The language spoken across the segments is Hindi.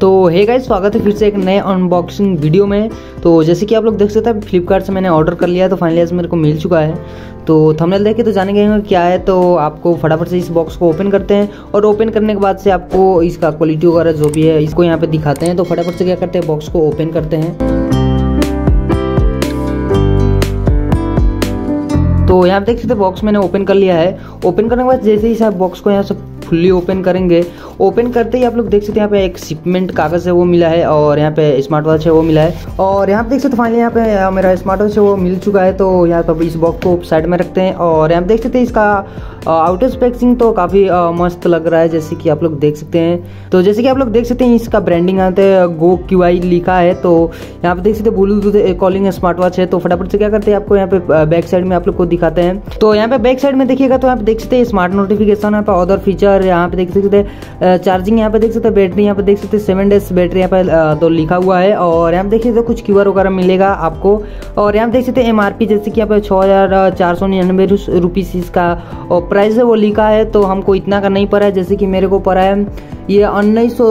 तो हे गाइस स्वागत है फिर से एक नए अनबॉक्सिंग वीडियो में। तो जैसे कि आप लोग देख सकते हैं फ्लिपकार्ट से मैंने ऑर्डर कर लिया तो फाइनली आज मेरे को मिल चुका है। तो थंबनेल देख के तो जानेंगे क्या है तो आपको फटाफट से इस बॉक्स को ओपन करते हैं। और ओपन करने के बाद से आपको इसका क्वालिटी वगैरह जो भी है, इसको यहाँ पे दिखाते हैं। तो फटाफट से क्या करते हैं बॉक्स को ओपन करते हैं। तो यहाँ पे देख सकते बॉक्स मैंने ओपन कर लिया है। ओपन करने के बाद जैसे ही आप बॉक्स को यहाँ से फुल्ली ओपन करेंगे। ओपन करते ही आप लोग देख सकते हैं, यहाँ पे एक शिपमेंट कागज़ है, वो मिला है, और यहाँ पे स्मार्ट वॉच है, वो मिला है। और यहाँ पे देख सकते फाइनली यहाँ पे मेरा स्मार्ट वॉच है, वो मिल चुका है तो यहाँ पर इस बॉक्स को साइड में रखते हैं। और यहाँ पे देख सकते हैं, इसका आउटर स्पेक्सिंग तो काफ़ी मस्त लग रहा है, जैसे कि आप लोग देख सकते हैं। तो जैसे कि आप लोग देख सकते हैं, इसका ब्रांडिंग पे गो क्यू आई लिखा है तो यहाँ पे देख सकते हैं ब्लूटूथ कॉलिंग स्मार्ट वॉच है तो फटाफट से क्या करते हैं, आपको यहाँ पे बैक साइड में आप लोग को दिखाते हैं। तो यहाँ पे बैक साइड में देखिएगा तो यहाँ पे देख सकते हैं स्मार्ट नोटिफिकेशन यहाँ पे अदर फीचर यहाँ पे देख सकते हैं चार्जिंग यहाँ पे देख सकते हैं बैटरी यहाँ पे देख सकते हैं सेवन डेज़ बैटरी यहाँ पे तो लिखा हुआ है और यहाँ देख सकते कुछ क्यूआर वगैरह मिलेगा आपको और यहाँ देख सकते हैं एमआरपी जैसे कि यहाँ पे छः हज़ार चार सौ इसका प्राइस है वो लिखा है तो हमको इतना का नहीं पड़ा है, जैसे कि मेरे को पड़ा है, ये उन्नीस सौ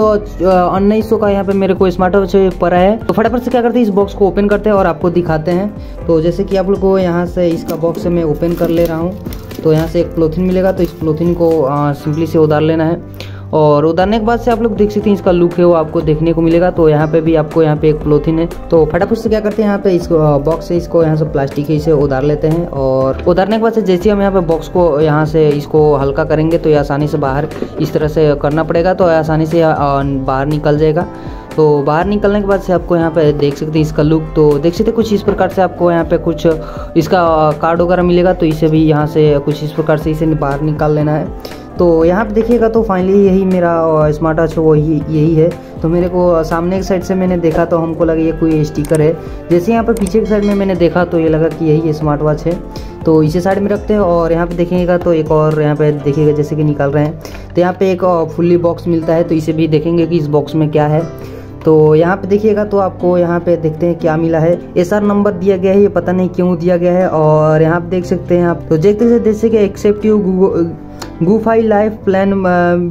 उन्नीस सौ का यहाँ पे मेरे को स्मार्ट वॉच पड़ा है। तो फटाफट से क्या करते हैं, इस बॉक्स को ओपन करते हैं और आपको दिखाते हैं। तो जैसे कि आप लोग को यहाँ से इसका बॉक्स मैं ओपन कर ले रहा हूँ। तो यहाँ से एक प्लोथिन मिलेगा तो इस प्लोथिन को सिंपली से उतार लेना है। और उतारने के बाद से आप लोग देख सकते हैं इसका लुक है, वो आपको देखने को मिलेगा। तो यहाँ पे भी आपको यहाँ पे एक प्लोथिन है। तो फटाफट से क्या करते हैं, यहाँ पे इस बॉक्स से इसको यहाँ से प्लास्टिक इसे उतार लेते हैं। और उतारने के बाद से जैसे हम यहाँ पे बॉक्स को, यहाँ से इसको हल्का करेंगे तो ये आसानी से बाहर इस तरह से करना पड़ेगा। तो आसानी से बाहर निकल जाएगा। तो बाहर निकलने के बाद से आपको यहाँ पे देख सकते हैं इसका लुक तो देख सकते कुछ इस प्रकार से आपको यहाँ पे कुछ, इसका कार्ड वगैरह मिलेगा तो इसे भी यहाँ से कुछ इस प्रकार से इसे बाहर निकाल लेना है। तो यहाँ पे देखिएगा तो फाइनली यही मेरा स्मार्ट वॉच वो ही, यही है। तो मेरे को सामने की साइड से मैंने देखा तो हमको लगा ये कोई स्टिकर है। जैसे यहाँ पे पीछे की साइड में मैंने देखा तो ये लगा कि यही स्मार्ट वॉच है। तो इसे साइड में रखते हैं और यहाँ पे देखिएगा तो एक और यहाँ पे देखिएगा जैसे कि निकाल रहे हैं। तो यहाँ पे एक फुल्ली बॉक्स मिलता है तो इसे भी देखेंगे कि इस बॉक्स में क्या है। तो यहाँ पे देखिएगा तो आपको यहाँ पे देखते हैं क्या मिला है। एस आर नंबर दिया गया है, ये पता नहीं क्यों दिया गया है और यहाँ पे देख सकते हैं आप। तो देखते जैसे एक्सेप्ट यू गुफाई लाइफ प्लान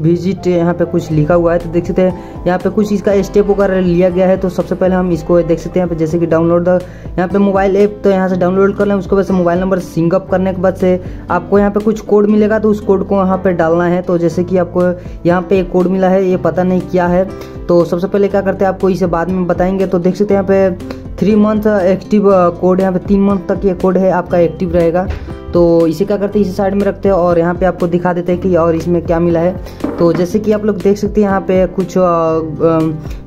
विज़िट यहाँ पे कुछ लिखा हुआ है तो देख सकते हैं, यहाँ पे कुछ इसका स्टेप वगैरह लिया गया है तो सबसे पहले हम इसको देख सकते हैं, यहाँ पे जैसे कि डाउनलोड यहाँ पे मोबाइल ऐप तो यहाँ से डाउनलोड कर लें, उसके बाद से मोबाइल नंबर सिंगअप करने के बाद से आपको यहाँ पे कुछ कोड मिलेगा तो उस कोड को यहाँ पे डालना है तो जैसे कि आपको यहाँ पे एक कोड मिला है, ये पता नहीं क्या है तो सबसे पहले क्या करते हैं, आपको इसे बाद में बताएँगे तो देख सकते हैं यहाँ पे थ्री मंथ एक्टिव कोड यहाँ पे तीन मंथ तक ये कोड है, आपका एक्टिव रहेगा तो इसे क्या करते हैं? इसे साइड में रखते हैं और यहाँ पे आपको दिखा देते हैं कि और इसमें क्या मिला है। तो जैसे कि आप लोग देख सकते हैं यहाँ पे कुछ आ, आ,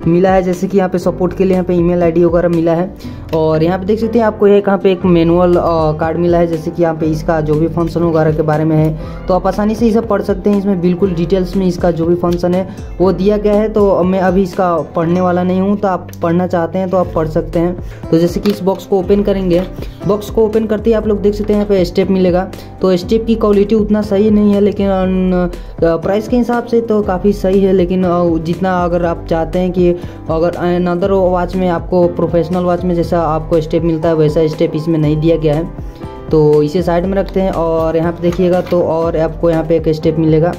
मिला है जैसे कि यहाँ पे सपोर्ट के लिए यहाँ पे ईमेल आईडी वगैरह मिला है। और यहाँ पे देख सकते हैं आपको एक यहाँ पे एक मैनुअल कार्ड मिला है जैसे कि यहाँ पे इसका जो भी फ़ंक्शन वगैरह के बारे में है। तो आप आसानी से इसे पढ़ सकते हैं इसमें बिल्कुल डिटेल्स में इसका जो भी फ़ंक्शन है वो दिया गया है। तो मैं अभी इसका पढ़ने वाला नहीं हूँ तो आप पढ़ना चाहते हैं तो आप पढ़ सकते हैं। तो जैसे कि इस बॉक्स को ओपन करेंगे। बॉक्स को ओपन करते ही आप लोग देख सकते हैं यहाँ पे स्टेप मिलेगा। तो स्टेप की क्वालिटी उतना सही नहीं है, लेकिन प्राइस के हिसाब से तो काफ़ी सही है, लेकिन जितना अगर आप चाहते हैं कि अगर अनदर वॉच में आपको प्रोफेशनल वॉच में जैसा आपको स्टेप मिलता है, वैसा स्टेप इसमें नहीं दिया गया है। तो इसे साइड में रखते हैं और यहाँ पर देखिएगा तो और आपको यहाँ पे एक स्टेप मिलेगा।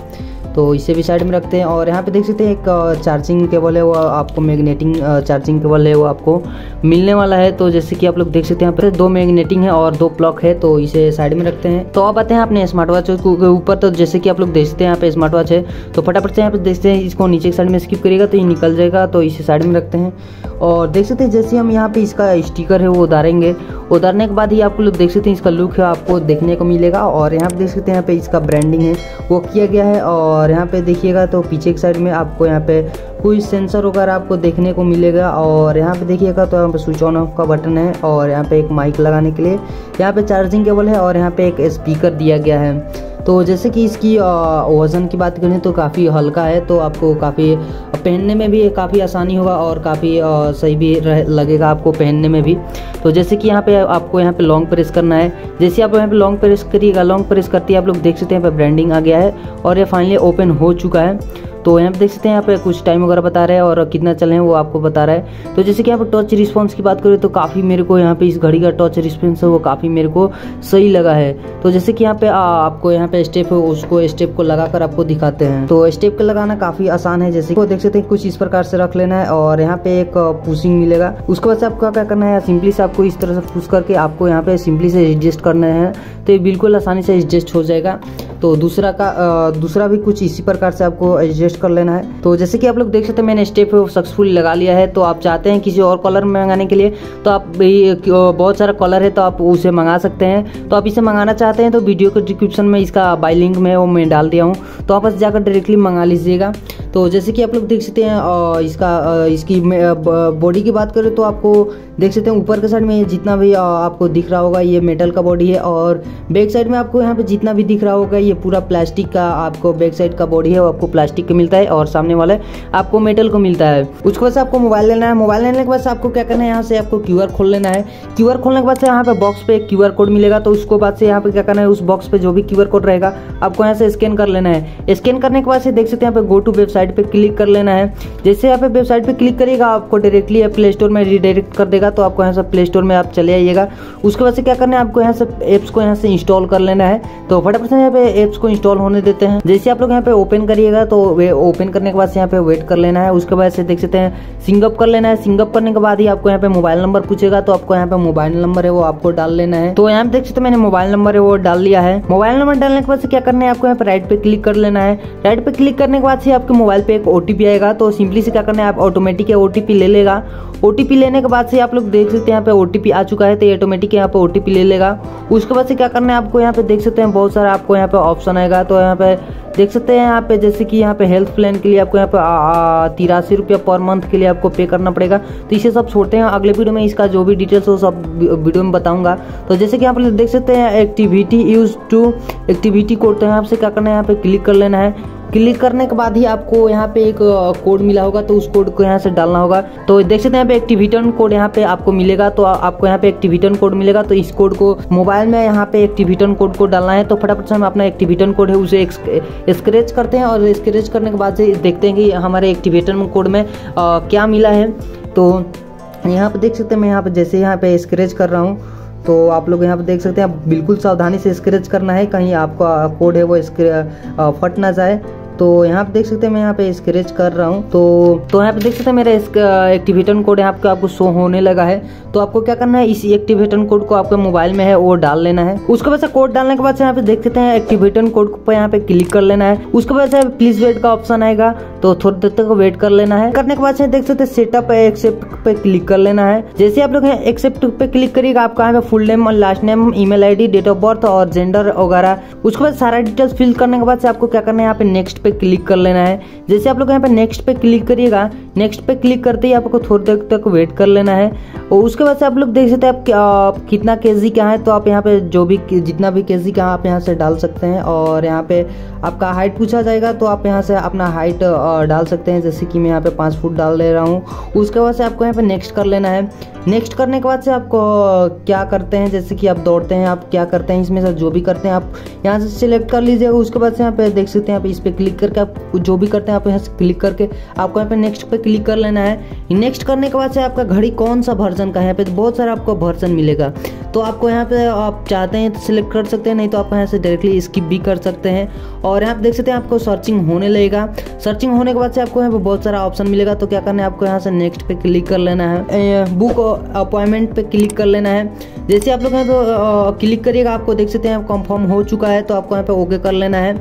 तो इसे भी साइड में रखते हैं और यहाँ पे देख सकते हैं एक चार्जिंग केबल है, वो आपको मैग्नेटिंग चार्जिंग केबल है, वो आपको मिलने वाला है। तो जैसे कि आप लोग देख सकते हैं यहाँ पे दो मैग्नेटिंग है और दो प्लॉक है तो इसे साइड में रखते हैं। तो अब आते हैं अपने स्मार्ट वॉच के ऊपर। तो जैसे कि आप लोग देखते हैं यहाँ पे स्मार्ट वॉच है तो फटाफट से यहाँ पे देखते हैं, इसको नीचे साइड में स्किप करेगा तो ये निकल जाएगा तो इसे साइड में रखते हैं। और देख सकते हैं, जैसे हम यहाँ पे इसका स्टिकर है, वो उतारेंगे। उतारने के बाद ही आपको लोग देख सकते हैं, इसका लुक है आपको देखने को मिलेगा। और यहाँ पे देख सकते हैं यहाँ पे इसका ब्रांडिंग है, वो किया गया है और यहाँ पे देखिएगा तो पीछे की साइड में आपको यहाँ पे कोई सेंसर वगैरह आपको देखने को मिलेगा और यहाँ पे देखिएगा तो यहाँ पे स्विच ऑन ऑफ़ का बटन है और यहाँ पे एक माइक लगाने के लिए यहाँ पे चार्जिंग केबल है और यहाँ पे एक स्पीकर दिया गया है। तो जैसे कि इसकी वज़न की बात करें तो काफ़ी हल्का है तो आपको काफ़ी पहनने में भी काफ़ी आसानी होगा और काफ़ी सही भी लगेगा आपको पहनने में भी। तो जैसे कि यहाँ पे आपको यहाँ पे लॉन्ग प्रेस करना है। जैसे आप यहाँ पे लॉन्ग प्रेस करिएगा लॉन्ग प्रेस करती है आप लोग देख सकते हैं यहाँ पर ब्रांडिंग आ गया है और ये फाइनली ओपन हो चुका है। तो यहाँ पे देख सकते हैं, यहाँ पे कुछ टाइम वगैरह बता रहे हैं और कितना चले हैं वो आपको बता रहा है। तो जैसे कि यहाँ पे टच रिस्पॉन्स की बात करें तो काफ़ी मेरे को यहाँ पे इस घड़ी का टच रिस्पॉन्स है, वो काफ़ी मेरे को सही लगा है। तो जैसे कि यहाँ पे आपको यहाँ पे स्टेप उसको स्टेप को लगाकर आपको दिखाते हैं। तो स्टेप को लगाना काफ़ी आसान है, जैसे कि देख सकते हैं, कुछ इस प्रकार से रख लेना है और यहाँ पे एक पुशिंग मिलेगा। उसके बाद से आपको क्या करना है सिंपली से आपको इस तरह से पुश करके आपको यहाँ पे सिंपली से एडजस्ट करना है। तो बिल्कुल आसानी से एडजस्ट हो जाएगा। तो दूसरा का दूसरा भी कुछ इसी प्रकार से आपको एडजस्ट कर लेना है। तो जैसे कि आप लोग देख सकते हैं, मैंने स्टेप सक्सेसफुल लगा लिया है। तो आप चाहते हैं किसी और कलर में मंगाने के लिए तो आप बहुत सारा कलर है तो आप उसे मंगा सकते हैं। तो आप इसे मंगाना चाहते हैं तो वीडियो के डिस्क्रिप्शन में इसका बाई लिंक में वो मैं डाल दिया हूँ। तो आप जाकर डायरेक्टली मंगा लीजिएगा। तो जैसे कि आप लोग देख सकते हैं इसका इसकी बॉडी की बात करें तो आपको देख सकते हैं, ऊपर के साइड में जितना भी आपको दिख रहा होगा, ये मेटल का बॉडी है, और बैक साइड में आपको यहाँ पे जितना भी दिख रहा होगा, ये पूरा प्लास्टिक का, आपको बैक साइड का बॉडी है, वो आपको प्लास्टिक का मिलता है और सामने वाले आपको मेटल को मिलता है। उसके बाद आपको मोबाइल लेना है। मोबाइल लेने के बाद आपको क्या करना है, यहाँ से आपको क्यूआर खोल लेना है। क्यूआर खोलने के बाद यहाँ पे बॉक्स पे क्यू कोड मिलेगा तो उसको बाद से यहाँ पे क्या करना है, उस बॉक्स पे जो भी क्यूआर कोड रहेगा, आपको यहाँ से स्कैन कर लेना है। स्कैन करने के बाद से देख सकते हैं यहाँ पे गो टू वेबसाइट पे क्लिक कर लेना है। जैसे यहाँ पे वेबसाइट पे क्लिक करिएगा, आपको डायरेक्टली प्ले स्टोर में रिडायरेक्ट कर देगा तो आपको यहाँ से प्ले स्टोर में आप चले आइएगा। उसके बाद से क्या करना है, आपको यहाँ से एप्स को यहाँ से इंस्टॉल कर लेना है। तो फटाफट से यहाँ पे एप्स को इंस्टॉल होने देते हैं। जैसे आप लोग यहाँ पे ओपन करिएगा तो ओपन करने के बाद यहाँ पे वेट कर लेना है उसके बाद से देख सकते हैं सिंगअप कर लेना है सिंगअप करने के बाद ही आपको यहाँ पे मोबाइल नंबर पूछेगा तो आपको यहाँ पे मोबाइल नंबर है वो आपको डाल लेना है तो यहाँ पे देख सकते मैंने मोबाइल नंबर है वो डाल लिया है मोबाइल नंबर डालने के बाद क्या करना है आपको यहाँ पे राइट पे क्लिक कर लेना है राइट पे क्लिक करने के बाद से आपके मोबाइल पे एक ओटीपी आएगा तो सिंपली से क्या करना है आप ऑटोमेटिक ओटीपी ले लेगा ओटीपी लेने के बाद से आप लोग देख सकते हैं यहाँ पे ओटीपी आ चुका है तो ऑटोमेटिक यहाँ पे ओटीपी ले लेगा उसके बाद से क्या करना है आपको यहाँ पे देख सकते हैं बहुत सारा आपको यहाँ पे ऑप्शन आएगा तो यहाँ पे देख सकते हैं यहाँ पे जैसे कि यहाँ पे हेल्थ प्लान के लिए आपको यहाँ पर तिरासी रुपया पर मंथ के लिए आपको पे करना पड़ेगा। तो इसे सब छोड़ते हैं। अगले वीडियो में इसका जो भी डिटेल्स हो सब वीडियो में बताऊँगा। तो जैसे कि आप देख सकते हैं activity use to activity code तो यहाँ से क्या करना है? यहाँ पे क्लिक कर लेना है। क्लिक करने के बाद ही आपको यहाँ पे एक कोड मिला होगा तो उस कोड को यहाँ से डालना होगा। तो देख सकते हैं यहाँ पे एक्टिविटन कोड यहाँ पे आपको मिलेगा तो आपको यहाँ पे एक्टिविटन कोड मिलेगा तो इस कोड को मोबाइल में यहाँ पे एक्टिविटन कोड को डालना है। तो फटाफट से हम अपना एक्टिविटन कोड है उसे स्क्रेच करते हैं और स्क्रेच करने के बाद से देखते हैं कि हमारे एक्टिविटन कोड में आ, क्या मिला है। तो यहाँ पर देख सकते हैं मैं यहाँ पर जैसे यहाँ पे स्क्रेच कर रहा हूँ तो आप लोग यहाँ पर देख सकते हैं बिल्कुल सावधानी से स्क्रेच करना है कहीं आपका कोड है वो स्क्रे फट ना जाए। तो यहाँ पे देख सकते हैं मैं यहाँ पे स्क्रेच कर रहा हूँ। तो तो यहाँ पे देख सकते हैं मेरा एक्टिवेटन कोड यहाँ पे आपको शो होने लगा है। तो आपको क्या करना है? इस एक्टिवेटन कोड को आपके मोबाइल में है, वो डाल लेना है। उसके बाद कोड डालने के बाद यहाँ पे देख सकते हैं एक्टिवेटन कोड पर यहाँ पे क्लिक कर लेना है। उसके बाद प्लीज़ वेट का ऑप्शन आएगा। तो थोड़ी देर तक वेट कर लेना है। करने के बाद देख सकते हैं सेटअप एक्सेप्ट पे क्लिक कर लेना है। जैसे आप लोग एक्सेप्ट पे क्लिक करिएगा, आपका यहाँ पे फुल नेम और last name email ID date of birth और जेंडर वगैरह। उसके बाद सारा डिटेल्स फिल करने के बाद आपको क्या करना है? यहाँ पे नेक्स्ट पे क्लिक कर लेना है। जैसे आप लोग यहाँ पे नेक्स्ट पे क्लिक करिएगा नेक्स्ट पे क्लिक करते ही आपको थोड़ी देर तक वेट कर लेना है। और उसके बाद से आप लोग देख सकते हैं आप कितना के जी है तो आप यहाँ पे जो भी जितना भी के जी का आप यहाँ से डाल सकते हैं और यहाँ पे आपका हाइट पूछा जाएगा तो आप यहाँ से अपना हाइट डाल सकते हैं। जैसे कि मैं यहाँ पे पाँच फुट डाल दे रहा हूँ। उसके बाद से आपको यहाँ पे नेक्स्ट कर लेना है। नेक्स्ट करने के बाद से आपको क्या करते हैं, जैसे कि आप दौड़ते हैं, आप क्या करते हैं, इसमें से जो भी करते हैं, आप यहाँ से सिलेक्ट कर लीजिएगा। उसके बाद से यहाँ पे देख सकते हैं आप इस पर क्लिक करके आप जो भी करते हैं, आप यहाँ से क्लिक करके आपको यहाँ पे नेक्स्ट पे क्लिक कर लेना है। नेक्स्ट करने के बाद से आपका घड़ी कौन सा वर्जन का यहाँ पे तो बहुत सारा आपको वर्जन मिलेगा। तो आपको यहाँ पे आप चाहते हैं तो सिलेक्ट कर सकते हैं, नहीं तो आप यहाँ से डायरेक्टली स्किप भी कर सकते हैं। और यहाँ पे देख सकते हैं आपको सर्चिंग होने लगेगा। सर्चिंग होने के बाद से आपको यहाँ पे बहुत सारा ऑप्शन मिलेगा। तो क्या करना है, आपको यहाँ से नेक्स्ट पे क्लिक कर लेना है। बुक अपॉइंटमेंट पे क्लिक कर लेना है। जैसे आप लोग यहाँ पे क्लिक करिएगा, आपको देख सकते हैं कंफर्म हो चुका है तो आपको यहाँ पे ओके कर लेना है।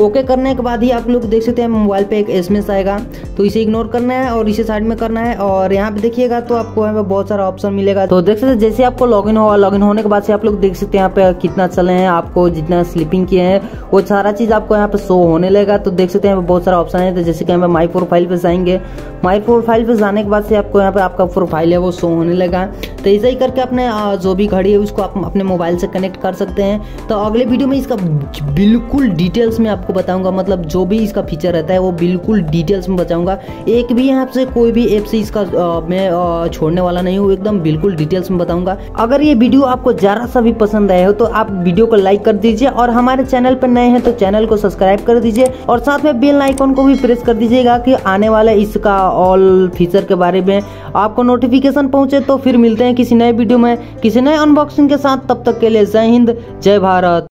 ओके करने के बाद ही आप लोग देख सकते हैं मोबाइल पे एक एसएमएस आएगा। तो इसे इग्नोर करना है और इसे साइड में करना है। और यहाँ पे देखिएगा तो आपको यहाँ पे बहुत सारा ऑप्शन मिलेगा। तो देख सकते जैसे आपको लॉग इन होगा लॉग इन होने के बाद से आप लोग देख सकते हैं यहाँ पे कितना चले हैं, आपको जितना स्लिपिंग किए हैं, वो सारा चीज़ आपको यहाँ पे शो होने लगेगा। तो देख सकते हैं बहुत सारा ऑप्शन है तो जैसे कि यहाँ माई प्रोफ़ाइल पे जाएँगे। माई प्रोफ़ाइल पे जाने के बाद से आपको यहाँ पे आपका प्रोफ़ाइल है, वो शो होने लगा। तो ऐसा ही करके अपने जो भी घड़ी है, उसको आप अपने मोबाइल से कनेक्ट कर सकते हैं। तो अगले वीडियो में इसका बिल्कुल डिटेल्स में आपको बताऊँगा मतलब जो भी इसका फीचर रहता है, वो बिल्कुल डिटेल्स में बताऊँगा। एक भी यहाँ से कोई भी ऐप से इसका मैं छोड़ने वाला नहीं हूँ, एकदम बिल्कुल डिटेल्स में बताऊँगा। अगर ये वीडियो आपको जरा सा भी पसंद आया हो तो आप वीडियो को लाइक कर दीजिए और हमारे चैनल पर नए हैं तो चैनल को सब्सक्राइब कर दीजिए और साथ में बेल आइकॉन को भी प्रेस कर दीजिएगा कि आने वाले इसका ऑल फीचर के बारे में आपको नोटिफिकेशन पहुँचे तो फिर मिलते हैं किसी नए वीडियो में, किसी नए अनबॉक्सिंग के साथ, तब तक के लिए जय हिंद, जय भारत।